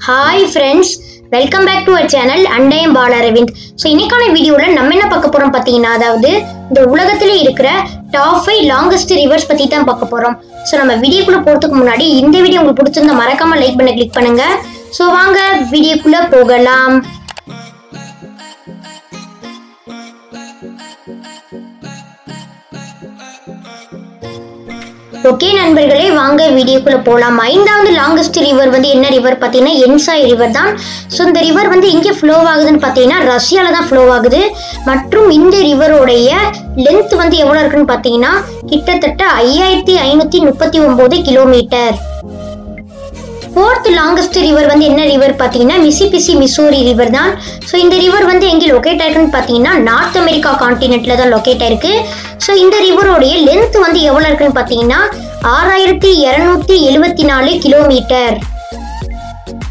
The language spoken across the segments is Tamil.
Hi friends welcome back to our channel அண்டையம் Bala Aravind so இன்னைக்கான வீடியோவில் நம்ம என்ன பார்க்க போகிறோம் பார்த்தீங்கன்னா அதாவது இந்த உலகத்தில் இருக்கிற டாப் ஃபைவ் லாங்கஸ்ட் ரிவர்ஸ் பற்றி தான் பார்க்க போகிறோம் ஸோ நம்ம வீடியோக்குள்ளே போகிறதுக்கு முன்னாடி இந்த வீடியோ உங்களுக்கு பிடிச்சிருந்தா மறக்காமல் லைக் பண்ண கிளிக் பண்ணுங்க. ஸோ வாங்க வீடியோக்குள்ளே போகலாம். ஓகே நண்பர்களே வாங்க வீடியோக்குள்ள போகலாம் ஐந்தாவது லாங்கஸ்ட் ரிவர் வந்து என்ன ரிவர் பார்த்தீங்கன்னா என்சாய் ரிவர் தான். ஸோ இந்த ரிவர் வந்து எங்கே ஃப்ளோ ஆகுதுன்னு பார்த்தீங்கன்னா ரஷ்யாவில் தான் ஃப்ளோ ஆகுது. மற்றும் இந்த ரிவரோடைய லென்த் வந்து எவ்வளோ இருக்குன்னு பார்த்தீங்கன்னா கிட்டத்தட்ட ஐயாயிரத்தி ஐநூற்றி முப்பத்தி ஒம்பது கிலோமீட்டர் ஃபோர்த் லாங்கஸ்ட் ரிவர் வந்து என்ன ரிவர் பார்த்தீங்கன்னா மிசிபிசி மிசோரி ரிவர் தான். ஸோ இந்த ரிவர் வந்து எங்கே லொக்கேட் ஆயிருக்குன்னு பார்த்தீங்கன்னா நார்த் அமெரிக்கா காண்டினென்ட்ல தான் லொக்கேட் ஆயிருக்கு. ஸோ இந்த ரிவருடைய லென்த் வந்து எவ்வளோ இருக்குன்னு பார்த்தீங்கன்னா ஆறாயிரத்தி இரநூத்தி எழுபத்தி நாலு கிலோமீட்டர்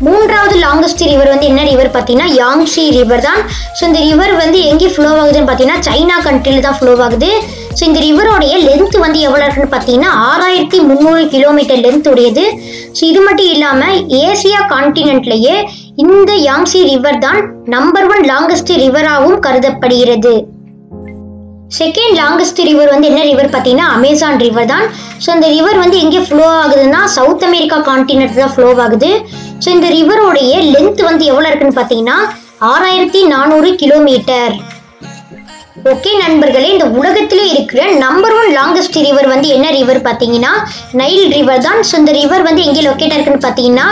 மூன்றாவது லாங்கஸ்ட் ரிவர் வந்து என்ன ரிவர் பார்த்தீங்கன்னா யாங்ஷி ரிவர் தான். ஸோ இந்த ரிவர் வந்து எங்கே ஃப்ளோ ஆகுதுன்னு பார்த்தீங்கன்னா சைனா கண்ட்ரியில் தான் ஃப்ளோ ஆகுது. ஸோ இந்த ரிவரோடைய லென்த் வந்து எவ்வளோ இருக்குன்னு பார்த்தீங்கன்னா ஆறாயிரத்தி முந்நூறு கிலோமீட்டர் லென்த் உடையது. ஸோ இது மட்டும் இல்லாமல் ஏசியா கான்டினென்ட்லேயே இந்த யாங்ஷி ரிவர் தான் நம்பர் ஒன் லாங்கஸ்ட் ரிவராகவும் கருதப்படுகிறது. செகண்ட் லாங்கஸ்ட் ரிவர் வந்து என்ன ரிவர் பார்த்தீங்கன்னா அமேசான் ரிவர் தான். ஸோ இந்த ரிவர் வந்து எங்கே ஃப்ளோ ஆகுதுன்னா சவுத் அமெரிக்கா கான்டினென்ட் தான் ஃப்ளோ ஆகுது. ஸோ இந்த ரிவரோடைய லென்த் வந்து எவ்வளோ இருக்குன்னு பார்த்தீங்கன்னா ஆறாயிரத்தி நானூறு கிலோமீட்டர் ஓகே நண்பர்களே இந்த உலகத்திலே இருக்கிற நம்பர் ஒன் லாங்கஸ்ட் ரிவர் வந்து என்ன ரிவர் பார்த்தீங்கன்னா நைல் ரிவர் தான். ஸோ இந்த ரிவர் வந்து எங்கே லொக்கேட் ஆயிருக்குன்னு பார்த்தீங்கன்னா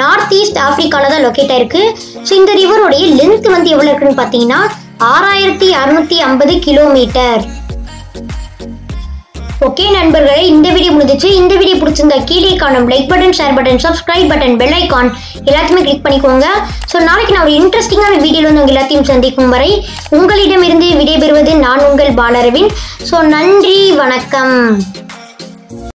நார்த் ஈஸ்ட் ஆஃப்ரிக்காவில் தான் லொக்கேட் ஆயிருக்கு. ஸோ இந்த ரிவருடைய லென்த் வந்து எவ்வளோ இருக்குன்னு பார்த்தீங்கன்னா ஆறாயிரத்தி அறுநூத்தி ஐம்பது கிலோமீட்டர் ஓகே நண்பர்களே இந்த வீடியோ முடிஞ்சிச்சு. இந்த வீடியோ பிடிச்சிருந்தா கீழே காணும் like button share button subscribe button bell icon எல்லாத்தையுமே கிளிக் பண்ணிக்கோங்க. ஸோ நாளைக்கு நான் ஒரு இன்ட்ரெஸ்டிங்கான வீடியோவில் வந்து எல்லாத்தையும் சந்திக்கும் வரை உங்களிடமிருந்து விடைபெறுவது நான் உங்கள் பாலரவின் ஸோ நன்றி வணக்கம்.